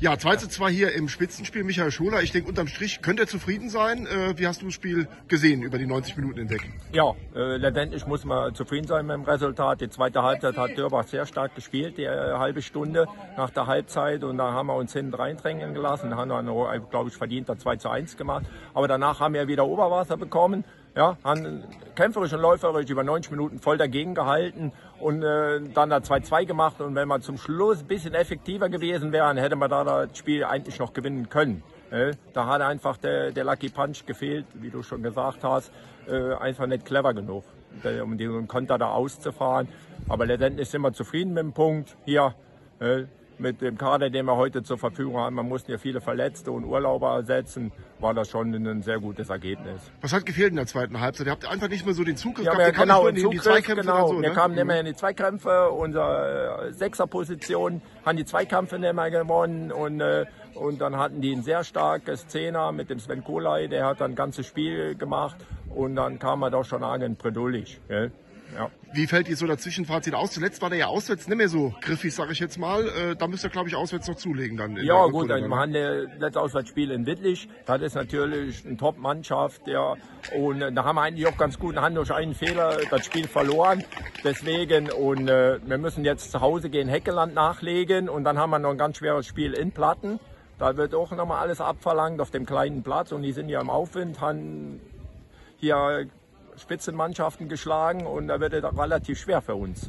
Ja, 2 zu 2 hier im Spitzenspiel. Michael Scholer, ich denke, unterm Strich könnte er zufrieden sein. Äh, wie hast du das Spiel gesehen über die 90 Minuten hinweg? Ja, äh, letztendlich muss man zufrieden sein mit dem Resultat. Die zweite Halbzeit hat Dörbach sehr stark gespielt, die äh, halbe Stunde nach der Halbzeit. Und da haben wir uns hinten reindrängen gelassen. Da haben wir, glaube ich, verdient 2 zu 1 gemacht. Aber danach haben wir wieder Oberwasser bekommen. Ja, haben kämpferisch und läuferisch über 90 Minuten voll dagegen gehalten und äh, dann da 2-2 gemacht. Und wenn wir zum Schluss ein bisschen effektiver gewesen wären, hätte man da das Spiel eigentlich noch gewinnen können. Äh, da hat einfach der, der Lucky Punch gefehlt, wie du schon gesagt hast, äh, einfach nicht clever genug, um den Konter da auszufahren. Aber letztendlich sind wir zufrieden mit dem Punkt hier. Äh, mit dem Kader, den wir heute zur Verfügung haben, man musste ja viele Verletzte und Urlauber ersetzen, war das schon ein sehr gutes Ergebnis. Was hat gefehlt in der zweiten Halbzeit? Ihr habt einfach nicht mehr so den Zugriff ja, gehabt, genau, in die Zweikämpfe genau. So, wir ne? kamen nicht mehr in die Zweikämpfe, unsere äh, Sechserposition haben die Zweikämpfe nicht mehr gewonnen und, äh, und dann hatten die ein sehr starkes Zehner mit dem Sven Kolai, der hat dann ein ganzes Spiel gemacht und dann kam er doch schon arg in Predulich. Gell? Ja. Wie fällt dir so das Zwischenfazit aus? Zuletzt war der ja auswärts nicht mehr so griffig, sage ich jetzt mal. Äh, da müsst ihr, glaube ich, auswärts noch zulegen dann. Ja gut, dann haben wir das Auswärtsspiel in Wittlich. Das ist natürlich eine Top-Mannschaft. Ja. Und äh, da haben wir eigentlich auch ganz gut Hand durch einen Fehler das Spiel verloren. Deswegen, und äh, wir müssen jetzt zu Hause gehen, Heckeland nachlegen. Und dann haben wir noch ein ganz schweres Spiel in Platten. Da wird auch nochmal alles abverlangt auf dem kleinen Platz. Und die sind ja im Aufwind, haben hier Spitzenmannschaften geschlagen und da wird es relativ schwer für uns.